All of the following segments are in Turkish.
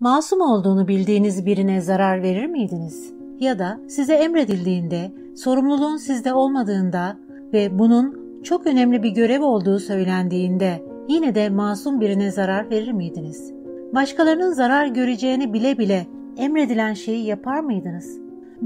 Masum olduğunu bildiğiniz birine zarar verir miydiniz? Ya da size emredildiğinde, sorumluluğun sizde olmadığında ve bunun çok önemli bir görev olduğu söylendiğinde yine de masum birine zarar verir miydiniz? Başkalarının zarar göreceğini bile bile emredilen şeyi yapar mıydınız?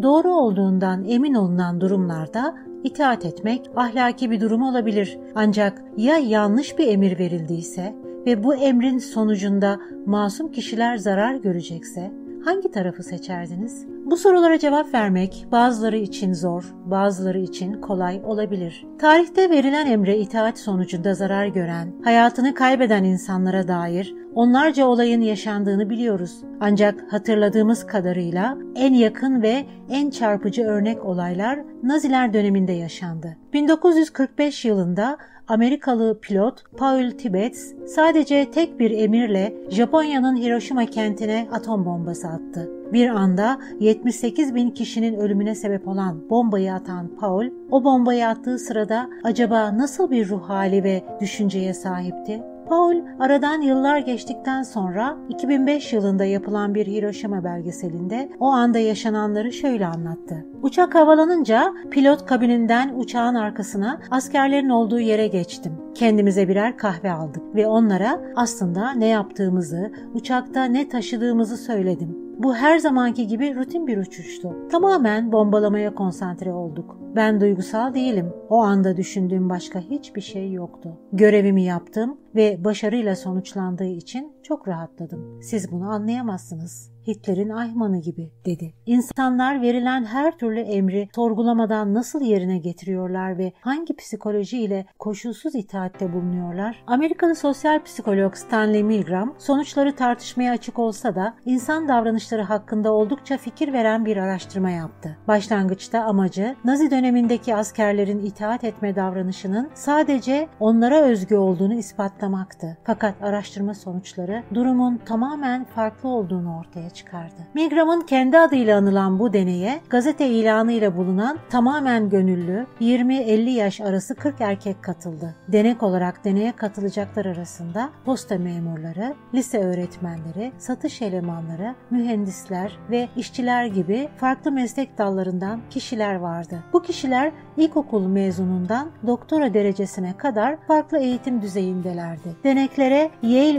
Doğru olduğundan emin olunan durumlarda itaat etmek ahlaki bir durum olabilir. Ancak ya yanlış bir emir verildiyse ve bu emrin sonucunda masum kişiler zarar görecekse hangi tarafı seçerdiniz? Bu sorulara cevap vermek bazıları için zor, bazıları için kolay olabilir. Tarihte verilen emre itaat sonucunda zarar gören, hayatını kaybeden insanlara dair onlarca olayın yaşandığını biliyoruz. Ancak hatırladığımız kadarıyla en yakın ve en çarpıcı örnek olaylar Naziler döneminde yaşandı. 1945 yılında Amerikalı pilot Paul Tibbets sadece tek bir emirle Japonya'nın Hiroşima kentine atom bombası attı. Bir anda 78 bin kişinin ölümüne sebep olan bombayı atan Paul, o bombayı attığı sırada acaba nasıl bir ruh hali ve düşünceye sahipti? Paul aradan yıllar geçtikten sonra 2005 yılında yapılan bir Hiroşima belgeselinde o anda yaşananları şöyle anlattı. Uçak havalanınca pilot kabininden uçağın arkasına askerlerin olduğu yere geçtim. Kendimize birer kahve aldık ve onlara aslında ne yaptığımızı, uçakta ne taşıdığımızı söyledim. Bu her zamanki gibi rutin bir uçuştu. Tamamen bombalamaya konsantre olduk. Ben duygusal değilim. O anda düşündüğüm başka hiçbir şey yoktu. Görevimi yaptım ve başarıyla sonuçlandığı için çok rahatladım. Siz bunu anlayamazsınız. Hitler'in Ayman'ı gibi dedi. İnsanlar verilen her türlü emri sorgulamadan nasıl yerine getiriyorlar ve hangi psikolojiyle koşulsuz itaatte bulunuyorlar? Amerikalı sosyal psikolog Stanley Milgram sonuçları tartışmaya açık olsa da insan davranışları hakkında oldukça fikir veren bir araştırma yaptı. Başlangıçta amacı Nazi dönemindeki askerlerin itaat etme davranışının sadece onlara özgü olduğunu ispatlamaktı. Fakat araştırma sonuçları durumun tamamen farklı olduğunu ortaya çıkardı. Milgram'ın kendi adıyla anılan bu deneye gazete ilanıyla bulunan tamamen gönüllü 20-50 yaş arası 40 erkek katıldı. Denek olarak deneye katılacaklar arasında posta memurları, lise öğretmenleri, satış elemanları, mühendisler ve işçiler gibi farklı meslek dallarından kişiler vardı. Bu kişiler ilkokul mezunundan doktora derecesine kadar farklı eğitim düzeyindelerdi. Deneklere Yale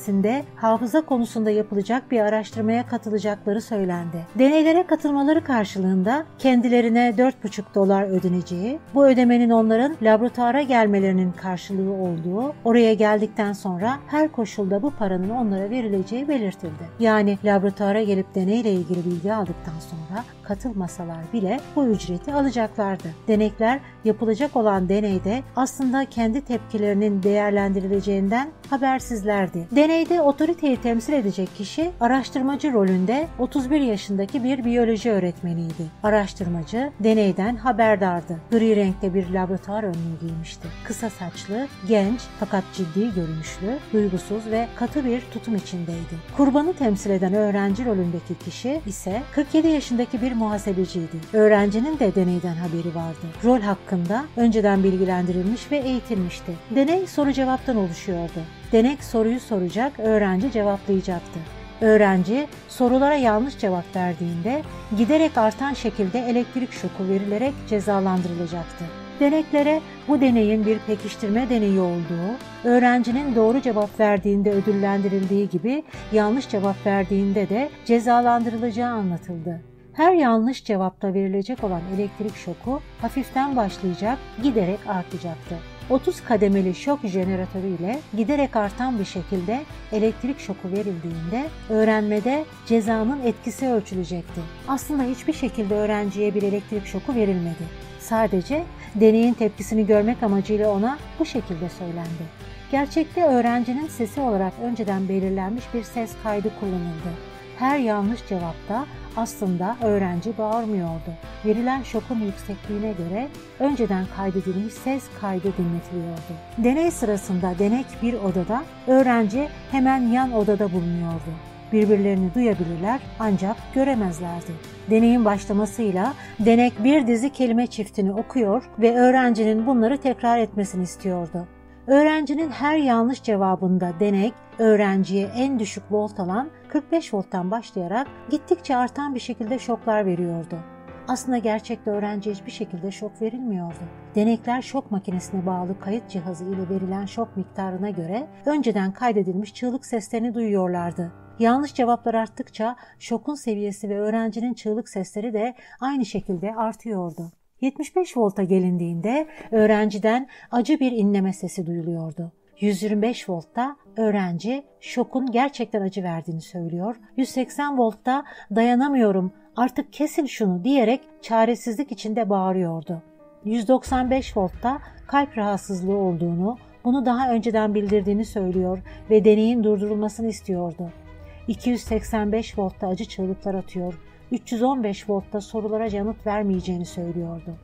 Üniversitesi'nde hafıza konusunda yapılacak bir araştırmaya katılacakları söylendi. Deneylere katılmaları karşılığında kendilerine 4,5 dolar ödeneceği, bu ödemenin onların laboratuvara gelmelerinin karşılığı olduğu, oraya geldikten sonra her koşulda bu paranın onlara verileceği belirtildi. Yani laboratuvara gelip deneyle ilgili bilgi aldıktan sonra katılmasalar bile bu ücreti alacaklardı. Denekler yapılacak olan deneyde aslında kendi tepkilerinin değerlendirileceğinden habersizlerdi. Deneyde otoriteyi temsil edecek kişi araştırmacı rolünde 31 yaşındaki bir biyoloji öğretmeniydi. Araştırmacı deneyden haberdardı. Gri renkte bir laboratuvar önlüğü giymişti. Kısa saçlı, genç fakat ciddi görünüşlü, duygusuz ve katı bir tutum içindeydi. Kurbanı temsil eden öğrenci rolündeki kişi ise 47 yaşındaki bir muhasebeciydi. Öğrencinin de deneyden haberi vardı. Rol hakkında önceden bilgilendirilmiş ve eğitilmişti. Deney soru cevaptan oluşuyordu. Denek soruyu soracak, öğrenci cevaplayacaktı. Öğrenci sorulara yanlış cevap verdiğinde giderek artan şekilde elektrik şoku verilerek cezalandırılacaktı. Deneklere bu deneyin bir pekiştirme deneyi olduğu, öğrencinin doğru cevap verdiğinde ödüllendirildiği gibi yanlış cevap verdiğinde de cezalandırılacağı anlatıldı. Her yanlış cevapta verilecek olan elektrik şoku hafiften başlayacak, giderek artacaktı. 30 kademeli şok jeneratörü ile giderek artan bir şekilde elektrik şoku verildiğinde öğrenmede cezanın etkisi ölçülecekti. Aslında hiçbir şekilde öğrenciye bir elektrik şoku verilmedi. Sadece deneyin tepkisini görmek amacıyla ona bu şekilde söylendi. Gerçekte öğrencinin sesi olarak önceden belirlenmiş bir ses kaydı kullanıldı. Her yanlış cevapta aslında öğrenci bağırmıyordu. Verilen şokun yüksekliğine göre önceden kaydedilmiş ses kaydı dinletiliyordu. Deney sırasında denek bir odada, öğrenci hemen yan odada bulunuyordu. Birbirlerini duyabilirler ancak göremezlerdi. Deneyin başlamasıyla denek bir dizi kelime çiftini okuyor ve öğrencinin bunları tekrar etmesini istiyordu. Öğrencinin her yanlış cevabında denek öğrenciye en düşük volt alan 45 volttan başlayarak gittikçe artan bir şekilde şoklar veriyordu. Aslında gerçekte öğrenciye hiçbir şekilde şok verilmiyordu. Denekler şok makinesine bağlı kayıt cihazı ile verilen şok miktarına göre önceden kaydedilmiş çığlık seslerini duyuyorlardı. Yanlış cevaplar arttıkça şokun seviyesi ve öğrencinin çığlık sesleri de aynı şekilde artıyordu. 75 volta gelindiğinde öğrenciden acı bir inleme sesi duyuluyordu. 125 voltta öğrenci şokun gerçekten acı verdiğini söylüyor. 180 voltta dayanamıyorum artık kesin şunu diyerek çaresizlik içinde bağırıyordu. 195 voltta kalp rahatsızlığı olduğunu, bunu daha önceden bildirdiğini söylüyor ve deneyin durdurulmasını istiyordu. 285 voltta acı çığlıklar atıyor, 315 voltta sorulara yanıt vermeyeceğini söylüyordu.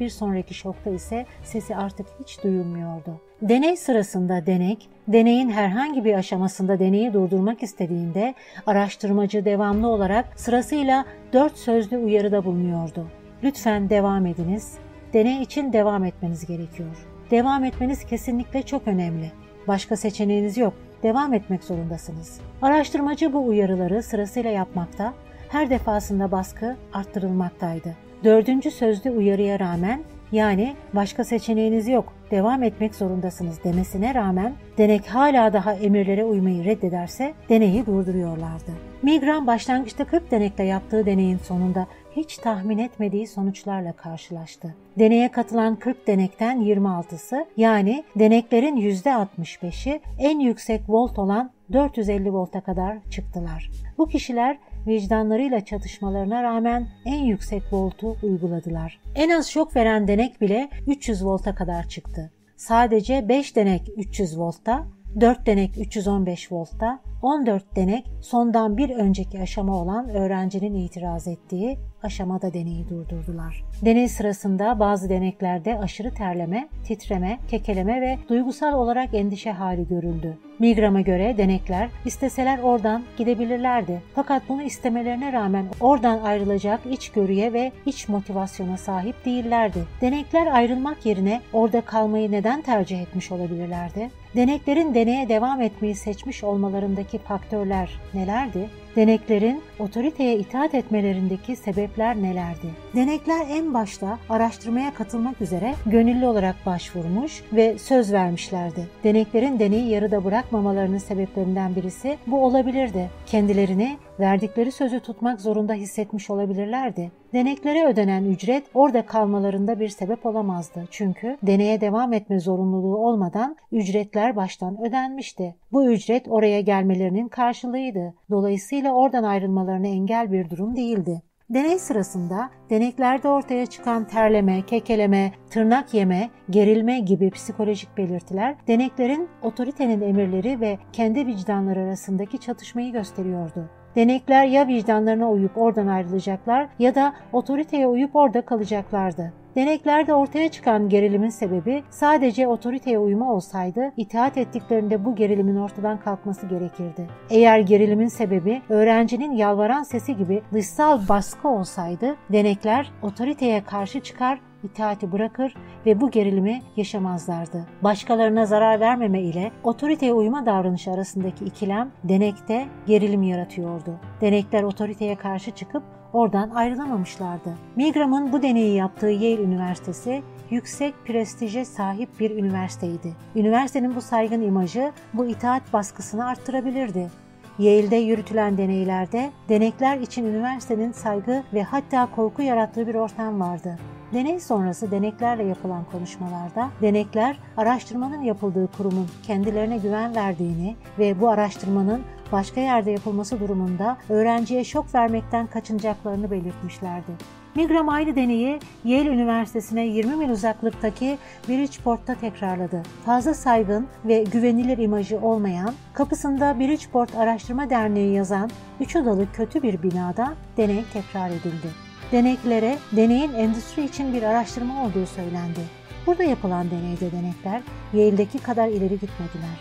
Bir sonraki şokta ise sesi artık hiç duyulmuyordu. Deney sırasında denek, deneyin herhangi bir aşamasında deneyi durdurmak istediğinde araştırmacı devamlı olarak sırasıyla dört sözlü uyarıda bulunuyordu. Lütfen devam ediniz. Deney için devam etmeniz gerekiyor. Devam etmeniz kesinlikle çok önemli. Başka seçeneğiniz yok. Devam etmek zorundasınız. Araştırmacı bu uyarıları sırasıyla yapmakta, her defasında baskı arttırılmaktaydı. Dördüncü sözlü uyarıya rağmen yani başka seçeneğiniz yok, devam etmek zorundasınız demesine rağmen denek hala daha emirlere uymayı reddederse deneyi durduruyorlardı. Migran başlangıçta 40 denekle yaptığı deneyin sonunda hiç tahmin etmediği sonuçlarla karşılaştı. Deneye katılan 40 denekten 26'sı yani deneklerin %65'i en yüksek volt olan 450 volta kadar çıktılar. Bu kişiler vicdanlarıyla çatışmalarına rağmen en yüksek voltu uyguladılar. En az şok veren denek bile 300 volta kadar çıktı. Sadece 5 denek 300 voltta, 4 denek 315 voltta, 14 denek sondan bir önceki aşama olan öğrencinin itiraz ettiği aşamada deneyi durdurdular. Deney sırasında bazı deneklerde aşırı terleme, titreme, kekeleme ve duygusal olarak endişe hali görüldü. Milgram'a göre denekler isteseler oradan gidebilirlerdi. Fakat bunu istemelerine rağmen oradan ayrılacak içgörüye ve iç motivasyona sahip değillerdi. Denekler ayrılmak yerine orada kalmayı neden tercih etmiş olabilirlerdi? Deneklerin deneye devam etmeyi seçmiş olmalarındaki faktörler nelerdi? Deneklerin otoriteye itaat etmelerindeki sebepler nelerdi? Denekler en başta araştırmaya katılmak üzere gönüllü olarak başvurmuş ve söz vermişlerdi. Deneklerin deneyi yarıda bırakmamalarının sebeplerinden birisi bu olabilirdi. Kendilerini verdikleri sözü tutmak zorunda hissetmiş olabilirlerdi. Deneklere ödenen ücret orada kalmalarında bir sebep olamazdı. Çünkü deneye devam etme zorunluluğu olmadan ücretler baştan ödenmişti. Bu ücret oraya gelmelerinin karşılığıydı. Dolayısıyla oradan ayrılmalarına engel bir durum değildi. Deney sırasında deneklerde ortaya çıkan terleme, kekeleme, tırnak yeme, gerilme gibi psikolojik belirtiler deneklerin otoritenin emirleri ve kendi vicdanları arasındaki çatışmayı gösteriyordu. Denekler ya vicdanlarına uyup oradan ayrılacaklar ya da otoriteye uyup orada kalacaklardı. Deneklerde ortaya çıkan gerilimin sebebi sadece otoriteye uyma olsaydı itaat ettiklerinde bu gerilimin ortadan kalkması gerekirdi. Eğer gerilimin sebebi öğrencinin yalvaran sesi gibi dışsal baskı olsaydı denekler otoriteye karşı çıkar itaati bırakır ve bu gerilimi yaşamazlardı. Başkalarına zarar vermeme ile otoriteye uyma davranışı arasındaki ikilem denekte gerilim yaratıyordu. Denekler otoriteye karşı çıkıp oradan ayrılamamışlardı. Milgram'ın bu deneyi yaptığı Yale Üniversitesi yüksek prestije sahip bir üniversiteydi. Üniversitenin bu saygın imajı bu itaat baskısını arttırabilirdi. Yale'de yürütülen deneylerde denekler için üniversitenin saygı ve hatta korku yarattığı bir ortam vardı. Deney sonrası deneklerle yapılan konuşmalarda denekler araştırmanın yapıldığı kurumun kendilerine güven verdiğini ve bu araştırmanın başka yerde yapılması durumunda öğrenciye şok vermekten kaçınacaklarını belirtmişlerdi. Milgram aynı deneyi Yale Üniversitesi'ne 20 mil uzaklıktaki Bridgeport'ta tekrarladı. Fazla saygın ve güvenilir imajı olmayan, kapısında Bridgeport Araştırma Derneği yazan 3 odalı kötü bir binada deney tekrar edildi. Deneklere deneyin endüstri için bir araştırma olduğu söylendi. Burada yapılan deneyde denekler Yale'deki kadar ileri gitmediler.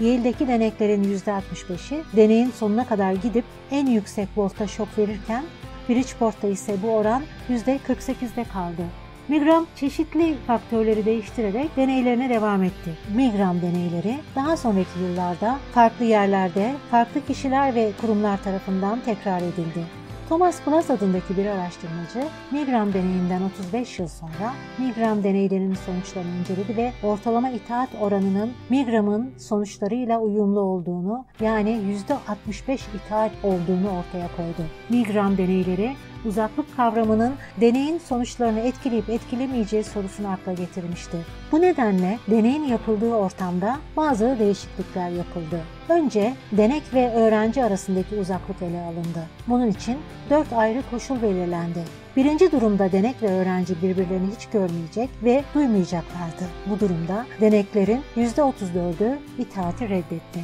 Yale'deki deneklerin %65'i deneyin sonuna kadar gidip en yüksek volta şok verirken Bridgeport'ta ise bu oran %48'de kaldı. Milgram çeşitli faktörleri değiştirerek deneylerine devam etti. Milgram deneyleri daha sonraki yıllarda farklı yerlerde, farklı kişiler ve kurumlar tarafından tekrar edildi. Thomas Plus adındaki bir araştırmacı Milgram deneyinden 35 yıl sonra Milgram deneylerinin sonuçlarını inceledi ve ortalama itaat oranının Milgram'ın sonuçlarıyla uyumlu olduğunu yani %65 itaat olduğunu ortaya koydu. Milgram deneyleri uzaklık kavramının deneyin sonuçlarını etkileyip etkilemeyeceği sorusunu akla getirmişti. Bu nedenle deneyin yapıldığı ortamda bazı değişiklikler yapıldı. Önce denek ve öğrenci arasındaki uzaklık ele alındı. Bunun için dört ayrı koşul belirlendi. Birinci durumda denek ve öğrenci birbirlerini hiç görmeyecek ve duymayacaklardı. Bu durumda deneklerin %34'ü itaati reddetti.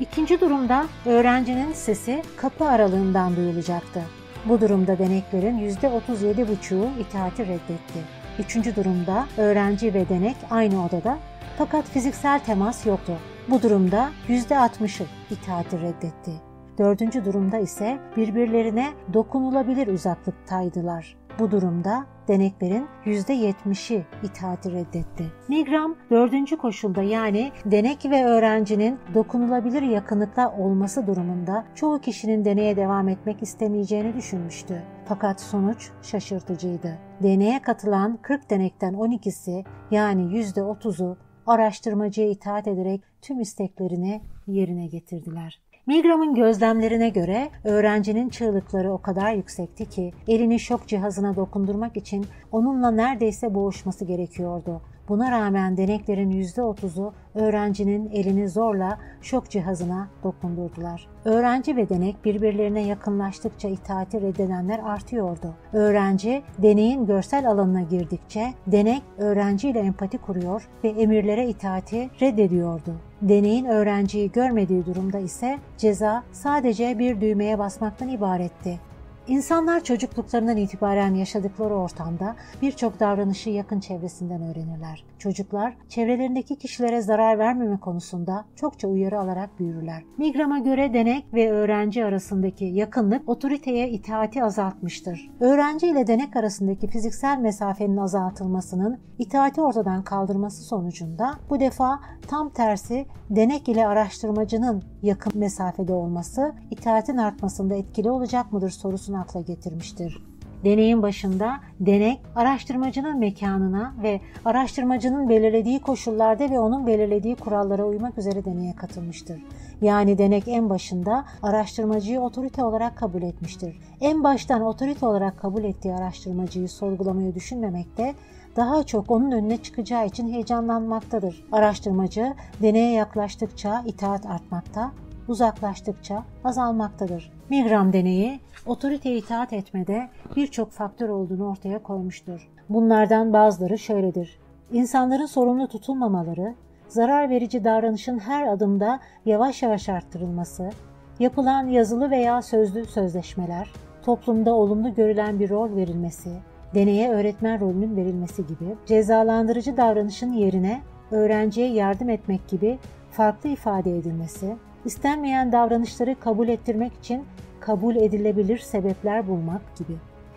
İkinci durumda öğrencinin sesi kapı aralığından duyulacaktı. Bu durumda deneklerin %37,5'u itaati reddetti. Üçüncü durumda öğrenci ve denek aynı odada fakat fiziksel temas yoktu. Bu durumda %60'ı itaati reddetti. Dördüncü durumda ise birbirlerine dokunulabilir uzaklıktaydılar. Bu durumda deneklerin %70'i itaati reddetti. Milgram dördüncü koşulda yani denek ve öğrencinin dokunulabilir yakınlıkta olması durumunda çoğu kişinin deneye devam etmek istemeyeceğini düşünmüştü. Fakat sonuç şaşırtıcıydı. Deneye katılan 40 denekten 12'si yani %30'u araştırmacıya itaat ederek tüm isteklerini yerine getirdiler. Milgram'ın gözlemlerine göre öğrencinin çığlıkları o kadar yüksekti ki elini şok cihazına dokundurmak için onunla neredeyse boğuşması gerekiyordu. Buna rağmen deneklerin %30'u öğrencinin elini zorla şok cihazına dokundurdular. Öğrenci ve denek birbirlerine yakınlaştıkça itaati reddedenler artıyordu. Öğrenci deneyin görsel alanına girdikçe denek öğrenciyle empati kuruyor ve emirlere itaati reddediyordu. Deneyin öğrenciyi görmediği durumda ise ceza sadece bir düğmeye basmaktan ibaretti. İnsanlar çocukluklarından itibaren yaşadıkları ortamda birçok davranışı yakın çevresinden öğrenirler. Çocuklar çevrelerindeki kişilere zarar vermeme konusunda çokça uyarı alarak büyürler. Migram'a göre denek ve öğrenci arasındaki yakınlık otoriteye itaati azaltmıştır. Öğrenci ile denek arasındaki fiziksel mesafenin azaltılmasının itaati ortadan kaldırması sonucunda bu defa tam tersi denek ile araştırmacının yakın mesafede olması itaatin artmasında etkili olacak mıdır sorusunu akla getirmiştir. Deneyin başında denek araştırmacının mekanına ve araştırmacının belirlediği koşullarda ve onun belirlediği kurallara uymak üzere deneye katılmıştır. Yani denek en başında araştırmacıyı otorite olarak kabul etmiştir. En baştan otorite olarak kabul ettiği araştırmacıyı sorgulamayı düşünmemekte, daha çok onun önüne çıkacağı için heyecanlanmaktadır. Araştırmacı deneye yaklaştıkça itaat artmakta, uzaklaştıkça azalmaktadır. Milgram deneyi otoriteye itaat etmede birçok faktör olduğunu ortaya koymuştur. Bunlardan bazıları şöyledir. İnsanların sorumlu tutulmamaları, zarar verici davranışın her adımda yavaş yavaş arttırılması, yapılan yazılı veya sözlü sözleşmeler, toplumda olumlu görülen bir rol verilmesi, deneye öğretmen rolünün verilmesi gibi, cezalandırıcı davranışın yerine öğrenciye yardım etmek gibi farklı ifade edilmesi, istenmeyen davranışları kabul ettirmek için kabul edilebilir sebepler bulmak gibi.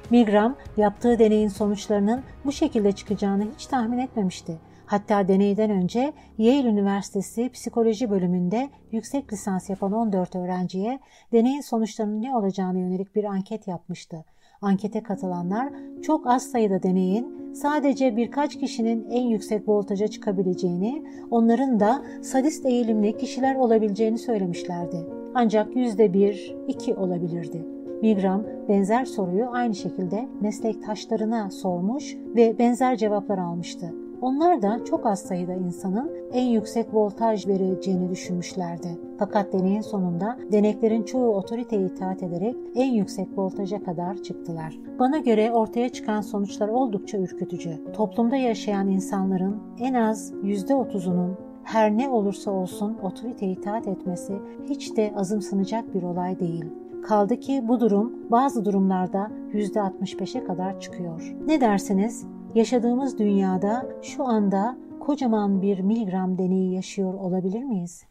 Milgram yaptığı deneyin sonuçlarının bu şekilde çıkacağını hiç tahmin etmemişti. Hatta deneyden önce Yale Üniversitesi Psikoloji bölümünde yüksek lisans yapan 14 öğrenciye deneyin sonuçlarının ne olacağını yönelik bir anket yapmıştı. Ankete katılanlar çok az sayıda deneyin sadece birkaç kişinin en yüksek voltaja çıkabileceğini, onların da sadist eğilimli kişiler olabileceğini söylemişlerdi. Ancak yüzde bir, iki olabilirdi. Milgram benzer soruyu aynı şekilde meslektaşlarına sormuş ve benzer cevaplar almıştı. Onlar da çok az sayıda insanın en yüksek voltaj vereceğini düşünmüşlerdi. Fakat deneyin sonunda deneklerin çoğu otoriteye itaat ederek en yüksek voltaja kadar çıktılar. Bana göre ortaya çıkan sonuçlar oldukça ürkütücü. Toplumda yaşayan insanların en az %30'unun her ne olursa olsun otoriteye itaat etmesi hiç de azımsanacak bir olay değil. Kaldı ki bu durum bazı durumlarda %65'e kadar çıkıyor. Ne dersiniz? Yaşadığımız dünyada şu anda kocaman bir miligram deneyi yaşıyor olabilir miyiz?